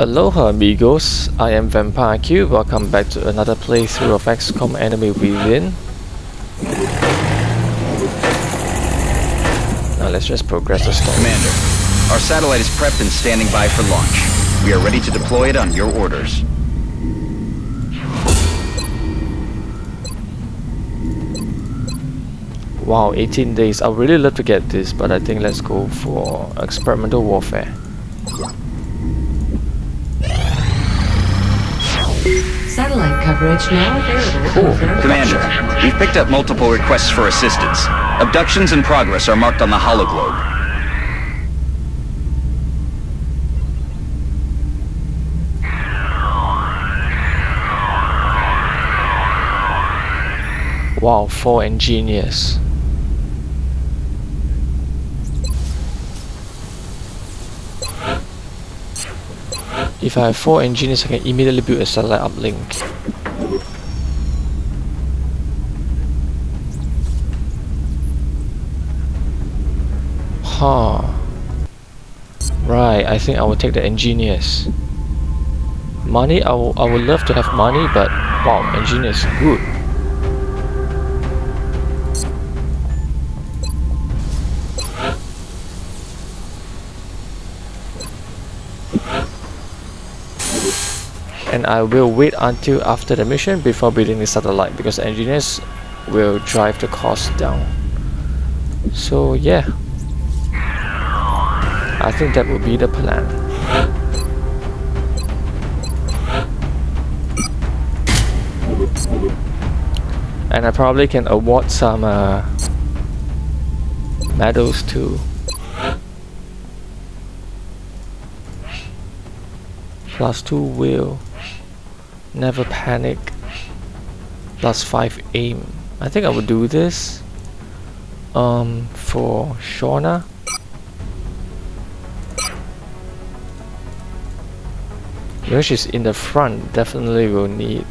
Aloha amigos, I am VampyreQ. Welcome back to another playthrough of XCOM Enemy Within. Now let's just progress the story. Commander, our satellite is prepped and standing by for launch. We are ready to deploy it on your orders. Wow, 18 days. I would really love to get this, but I think let's go for experimental warfare. Satellite coverage now available. over Commander, we've picked up multiple requests for assistance. Abductions in progress are marked on the hologlobe. Wow, four engineers. If I have four engineers, I can immediately build a satellite uplink. Huh. Right, I think I will take the engineers. Money, I, I would love to have money, but wow, engineers, good. And I will wait until after the mission before building the satellite because engineers will drive the cost down. So yeah. I think that will be the plan. And I probably can award some uh, medals too. Plus 2 will never panic. Plus 5 aim. I think I would do this um, for Shauna. When she's in the front. Definitely will need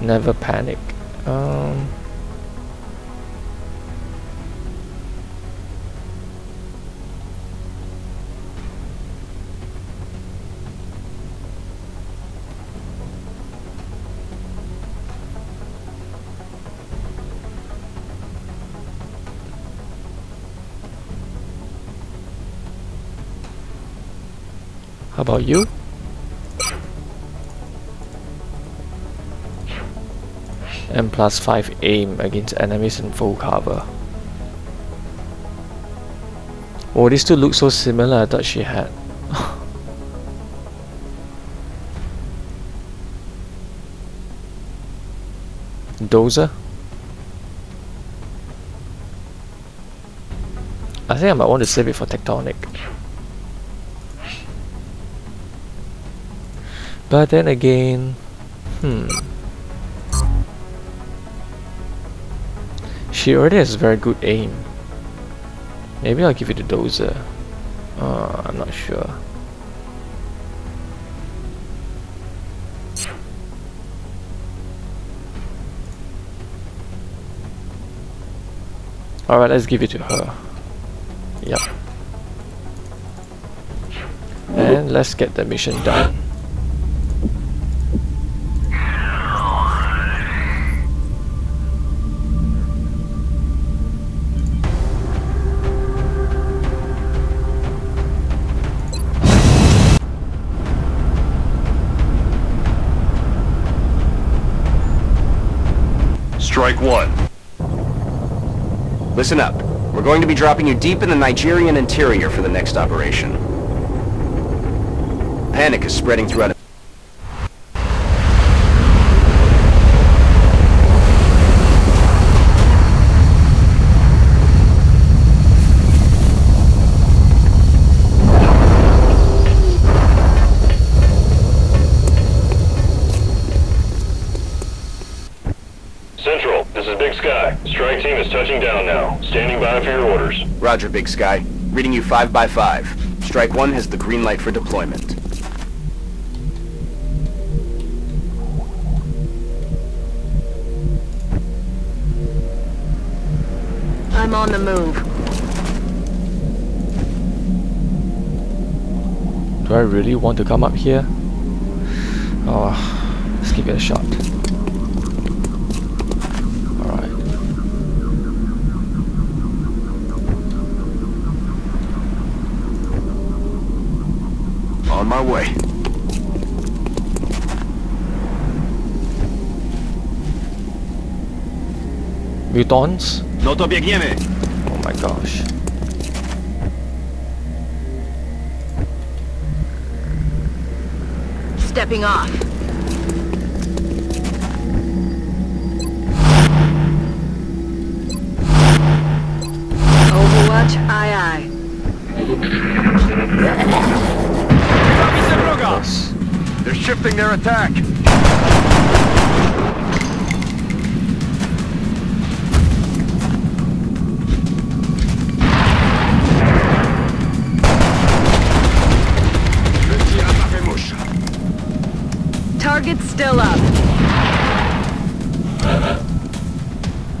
never panic. Um, How about you? And plus 5 aim against enemies in full cover. Oh, these two look so similar, I thought she had. Dozer? I think I might want to save it for Tectonic. But then again, hmm. She already has very good aim. Maybe I'll give it a dozer. Uh, I'm not sure. Alright, let's give it to her. Yep. And let's get the mission done. Strike one. Listen up. We're going to be dropping you deep in the Nigerian interior for the next operation. Panic is spreading throughout Roger, Big Sky. Reading you 5 by 5 Strike 1 has the green light for deployment. I'm on the move. Do I really want to come up here? Oh, let's give it a shot. Alright. On my way. Mutons? No to biegniemy! Oh my gosh. Stepping off. Overwatch, aye aye. Yes. They're shifting their attack! Target's still up.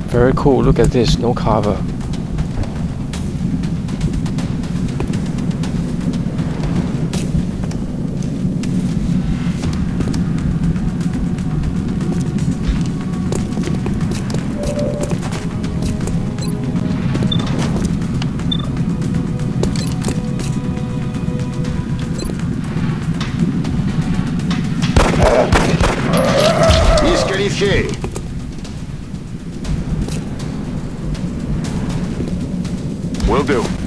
Very cool. Look at this. No cover. Disqualifié! Will do.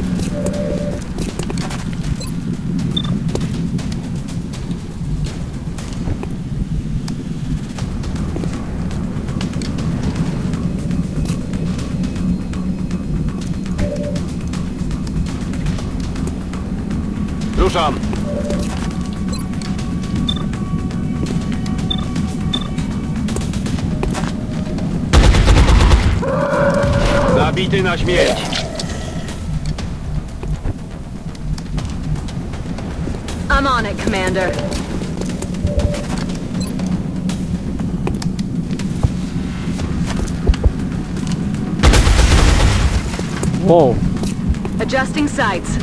Na śmierć! I'm on it, Commander. Whoa. Adjusting sights.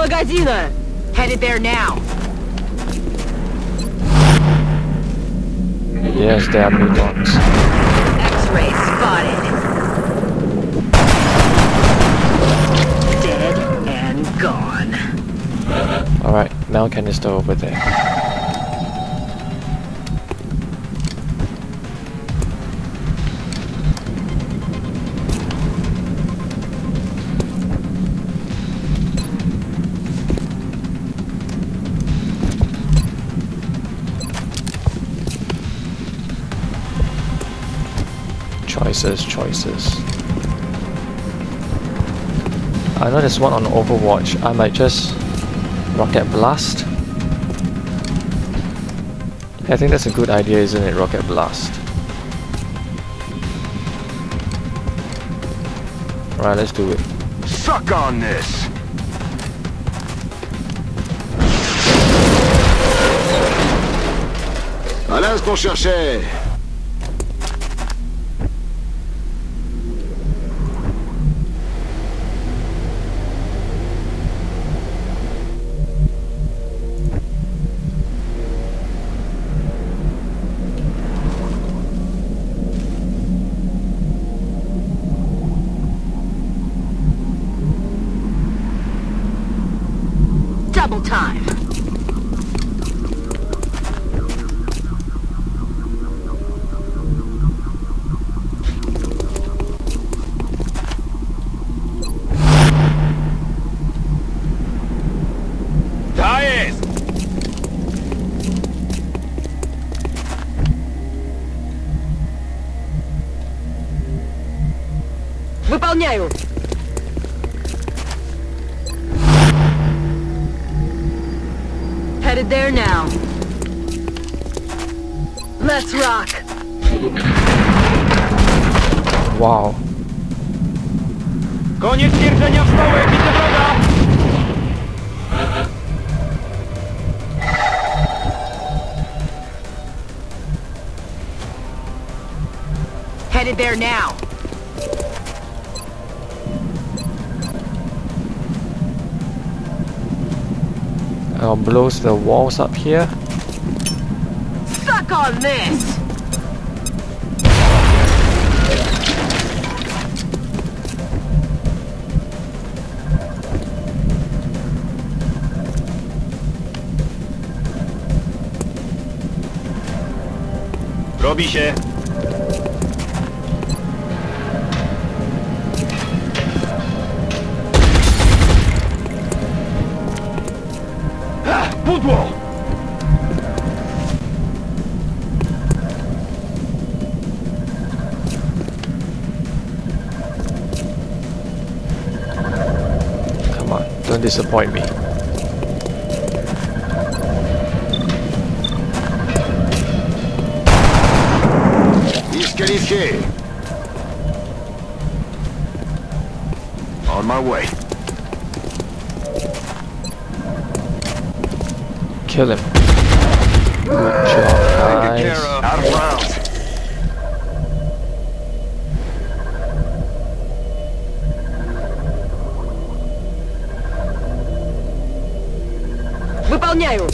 магазина! Headed there now. Yes, there are mutons. X-ray spotted. Dead and gone. Alright, now canister over there. Choices, choices. I know there's one on Overwatch. I might just Rocket Blast. I think that's a good idea, isn't it? Rocket Blast. Right, let's do it. Suck on this! Voilà ce qu'on cherchait! Выполняю. Headed there now. Let's rock. Wow. Koniec pierdzenia w stołek, widzę wroga! Headed there now. I'll blows the walls up here. Suck on this! Robi się. Ha, Come on, don't disappoint me. Disqualifié. On my way. Kill him. Good job, Taken care guys. of. Out of rounds. Выполняю!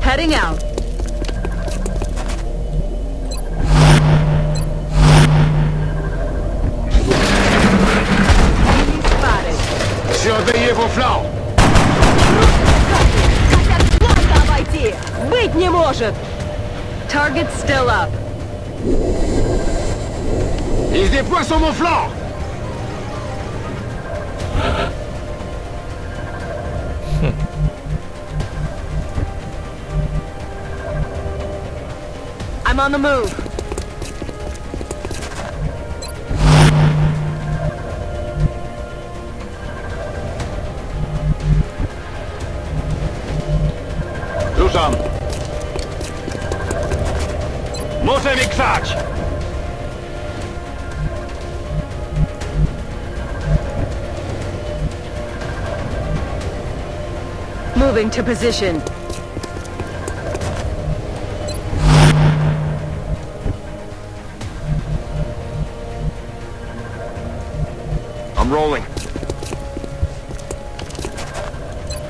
Heading out. Déploient sur mon flanc. I'm on the move. Moving to position. I'm rolling.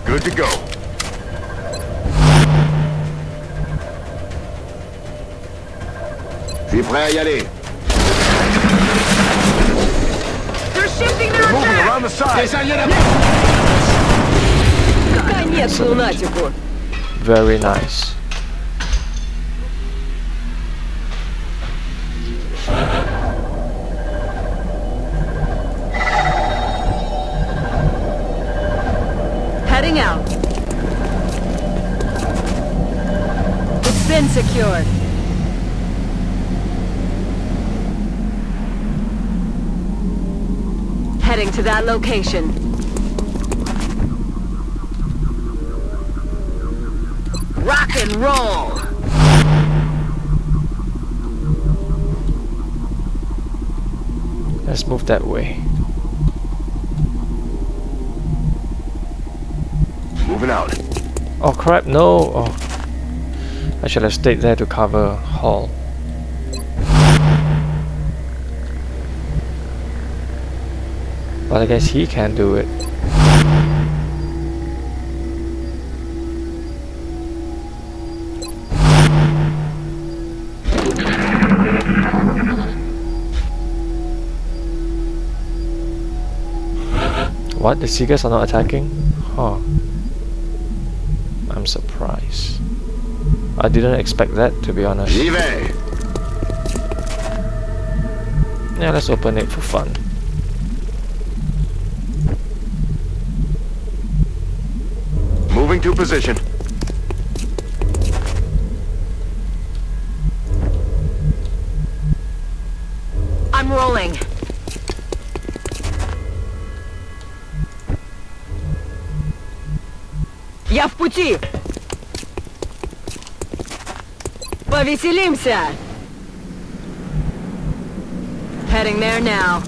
Good to go. Je suis prêt à y aller. They're shifting their Moving around the side. Very nice. Heading out. It's been secured. Heading to that location. Rock and roll! Let's move that way. Moving out. Oh crap, no! Oh. I should have stayed there to cover Hall. But I guess he can do it. What? The Seagulls are not attacking? Huh. I'm surprised. I didn't expect that to be honest. J'y vais. Yeah, let's open it for fun. Moving to position. I'm rolling. Я в пути! Повеселимся! Heading there now.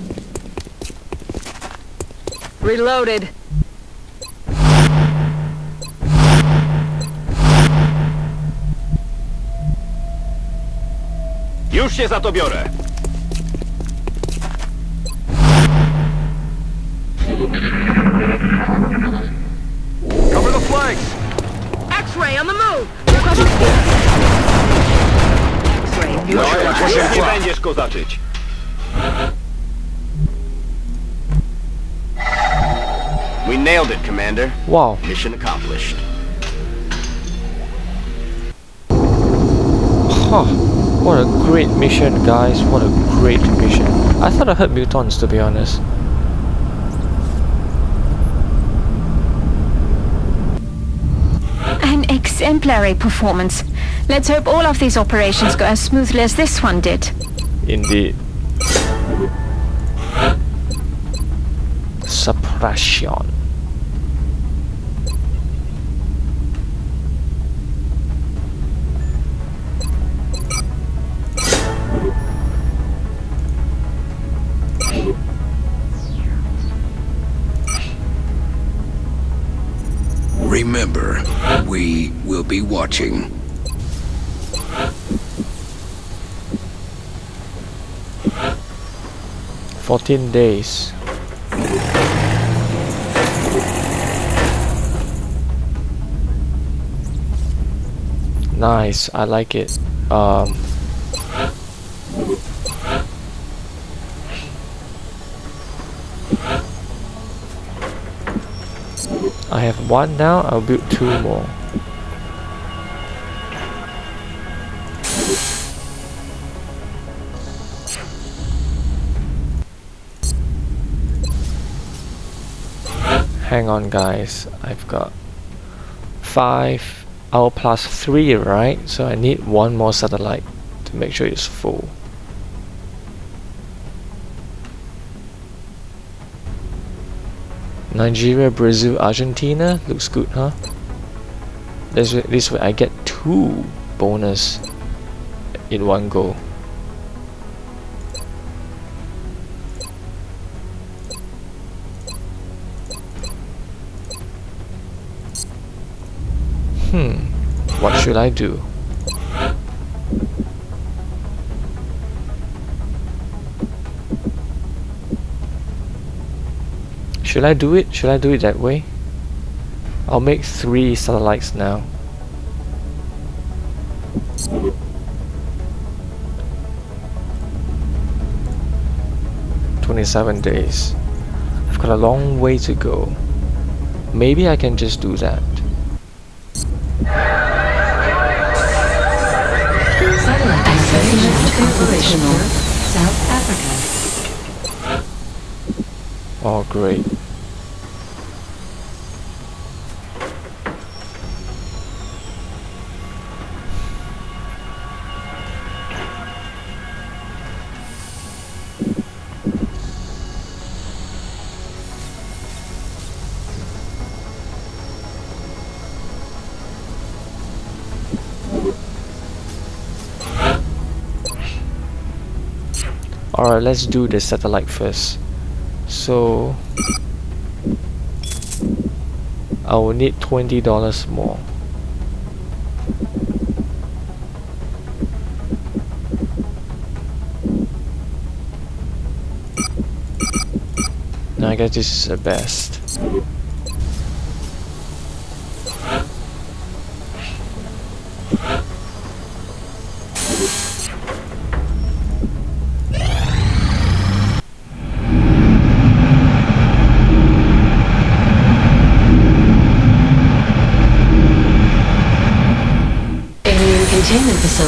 Reloaded. Już się za to biorę. X-ray on the move! X-ray. No, yeah, push Już nie będziesz kozaczyć. We nailed it, Commander. Wow. Mission accomplished. Huh. What a great mission, guys. What a great mission. I thought I heard mutons, to be honest. Exemplary performance. Let's hope all of these operations go as smoothly as this one did. Indeed. Suppression. Remember, we will be watching. Fourteen days. Nice, I like it. Um, I have one now, I'll build two more. Hang on guys, I've got five hour plus three, right? So I need one more satellite to make sure it's full. Nigeria, Brazil, Argentina looks good, huh? This way, this way I get two bonus in one go. What should I do? Should I do it? Should I do it that way? I'll make three satellites now. Twenty-seven days. I've got a long way to go. Maybe I can just do that. Operational. South Africa. Oh, great. Alright, let's do the satellite first. So I will need twenty dollars more. Now I guess this is the best.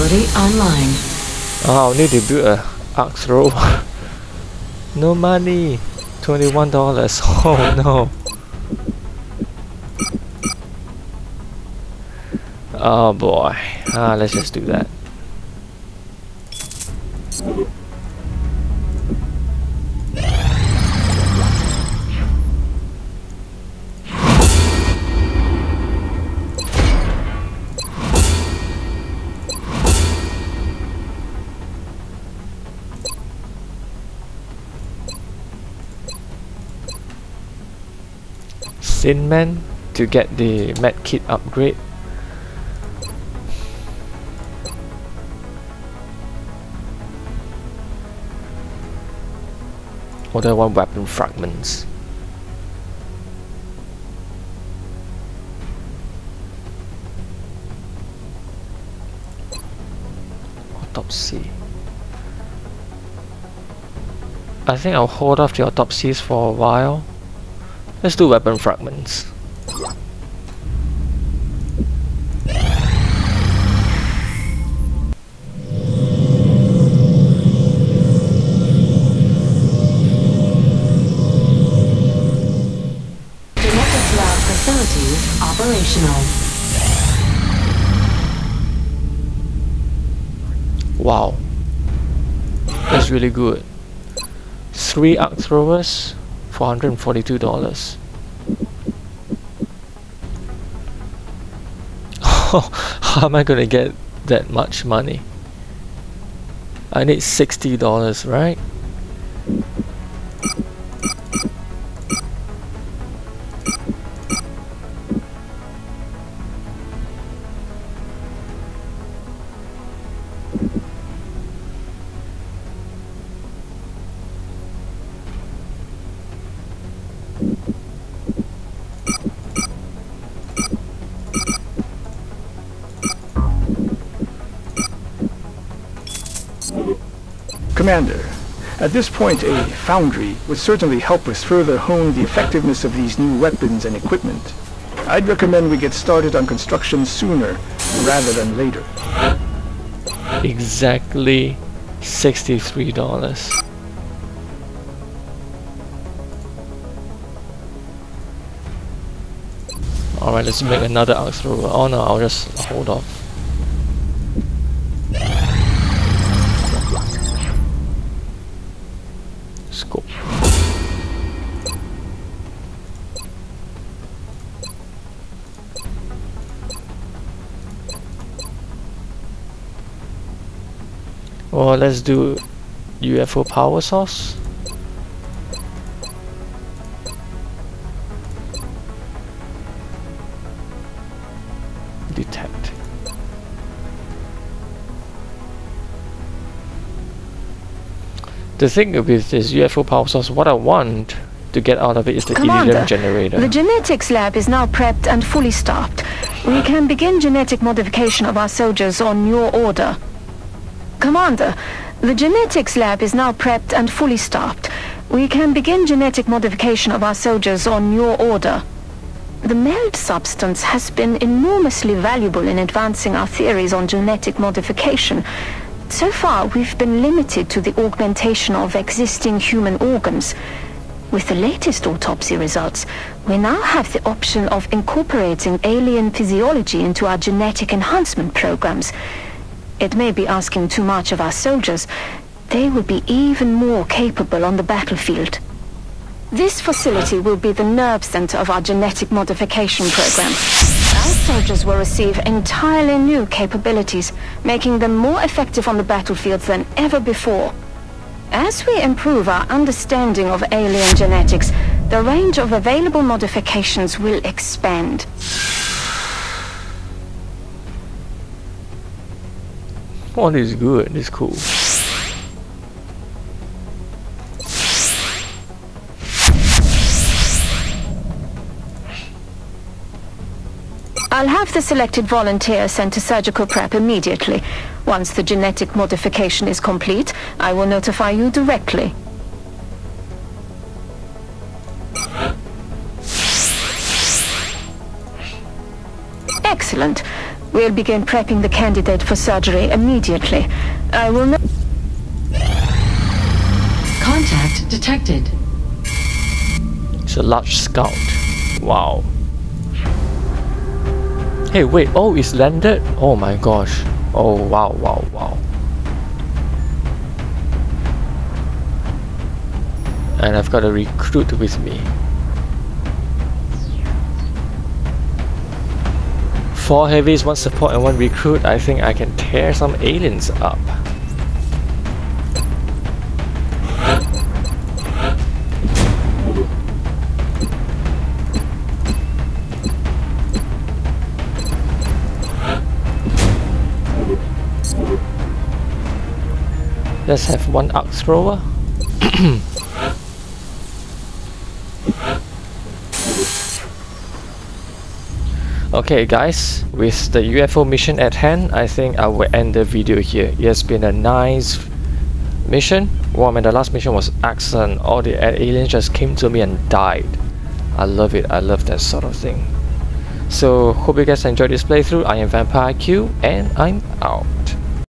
Online. Oh, I'll need to build a arc thrower. no money. Twenty-one dollars. Oh no. Oh boy. Ah, let's just do that. Thin Man to get the med kit upgrade. Or do I want weapon fragments? Autopsy. I think I'll hold off the autopsies for a while. Let's do weapon fragments. Operational. Wow. That's really good. Three arc throwers for $142. How am I gonna get that much money? I need $60, right? Commander, at this point a foundry would certainly help us further hone the effectiveness of these new weapons and equipment. I'd recommend we get started on construction sooner rather than later. Exactly $63. Alright, let's make another arc thrower. Oh no, I'll just hold off. Well, let's do UFO power source. Detect. The thing with this UFO power source, what I want to get out of it is the Commander, generator. The genetics lab is now prepped and fully staffed. We can begin genetic modification of our soldiers on your order. Commander, the genetics lab is now prepped and fully staffed. We can begin genetic modification of our soldiers on your order. The meld substance has been enormously valuable in advancing our theories on genetic modification. So far, we've been limited to the augmentation of existing human organs. With the latest autopsy results, we now have the option of incorporating alien physiology into our genetic enhancement programs. It may be asking too much of our soldiers. They will be even more capable on the battlefield. This facility will be the nerve center of our genetic modification program. Our soldiers will receive entirely new capabilities, making them more effective on the battlefield than ever before. As we improve our understanding of alien genetics, the range of available modifications will expand. This is good. Is cool. I'll have the selected volunteer sent to surgical prep immediately. Once the genetic modification is complete, I will notify you directly. Excellent. We'll begin prepping the candidate for surgery immediately. I will no- Contact detected. It's a large scout. Wow. Hey, wait. Oh, it's landed? Oh my gosh. Oh, wow, wow, wow. And I've got a recruit with me. Four heavies, one support and one recruit. I think I can tear some aliens up. Let's have one arc thrower. okay guys, with the UFO mission at hand, I think I will end the video here. It has been a nice mission. Well, I mean, the last mission was excellent. All the aliens just came to me and died. I love it. I love that sort of thing. So, hope you guys enjoyed this playthrough. I am VampyreQ, and I'm out.